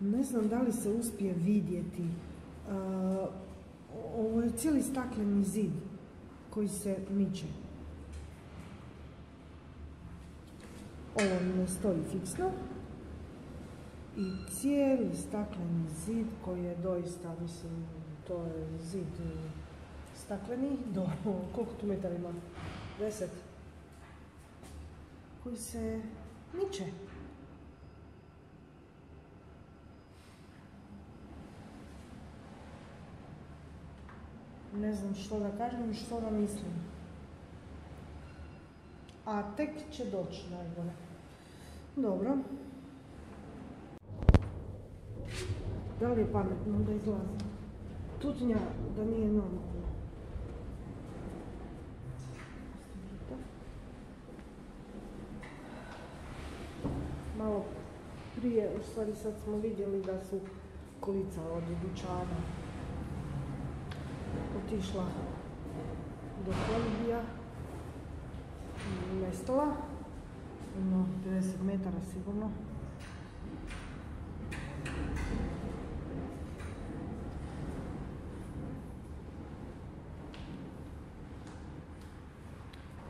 Ne znam da li se uspije vidjeti. Uh, ovo je cijeli stakleni zid koji se miče. Ovo ne stoji fiksno. I cijeli stakleni zid koji je doista, mislim, to je zid stakleni do, koliko tu metara ima? Deset. Koji se miče. Ne znam što da kažem što da mislim. A tek će doći najgore. Dobro. Da li je pametno da izlazi? Tutnja da nije normalno. Malo prije, u stvari sad smo vidjeli da su kolica od dućana otišla do kolibija nestala. Ima 50 metara sigurno.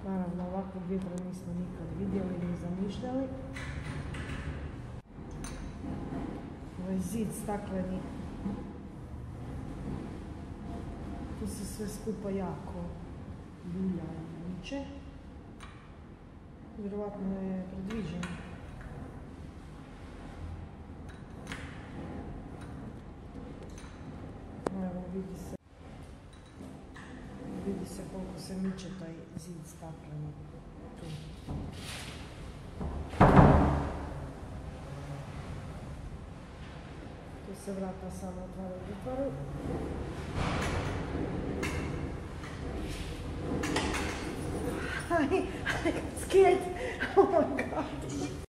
Naravno, ovakvog vjetra nismo nikad vidjeli ni zamišljali. Ovaj zid stakleni. Se sve skupa jako ljulja i miče. Vjerovatno je predviđen. Evo vidi se vidi se koliko se miče taj zid stakleni tu. Tu se vrata samo otvaraju i zatvaraju. I, I got scared. Oh my god.